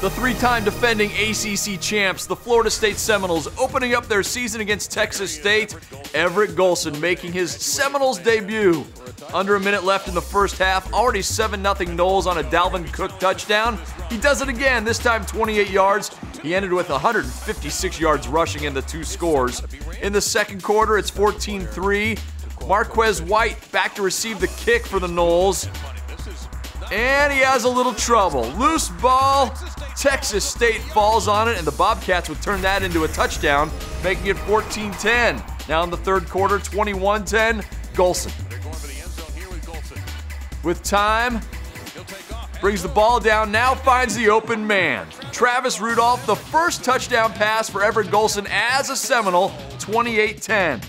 The three time defending ACC champs, the Florida State Seminoles, opening up their season against Texas State. Everett Golson making his Seminoles debut. Under a minute left in the first half, already 7 0 Noles on a Dalvin Cook touchdown. He does it again, this time 28 yards. He ended with 156 yards rushing in the two scores. In the second quarter, it's 14 3. Marquez White back to receive the kick for the Noles. And he has a little trouble. Loose ball. Texas State falls on it, and the Bobcats would turn that into a touchdown, making it 14 10. Now in the third quarter, 21 10, Golson. With time, brings the ball down, now finds the open man. Travis Rudolph, the first touchdown pass for Everett Golson as a Seminole, 28 10.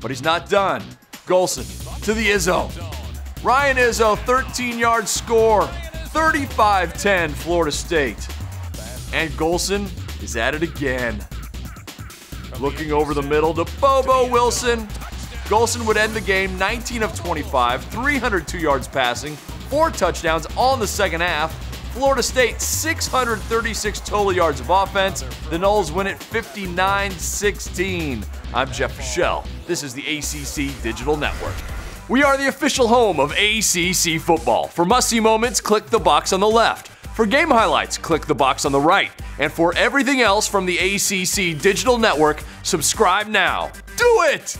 But he's not done. Golson to the Izzo. Ryan Izzo, 13 yard score, 35 10, Florida State. And Golson is at it again. Looking over the middle to Bobo Wilson. Golson would end the game 19 of 25, 302 yards passing, four touchdowns all in the second half. Florida State 636 total yards of offense. The Noles win it 59 16. I'm Jeff Fischel. This is the ACC Digital Network. We are the official home of ACC football. For must see moments, click the box on the left. For game highlights, click the box on the right. And for everything else from the ACC Digital Network, subscribe now. Do it!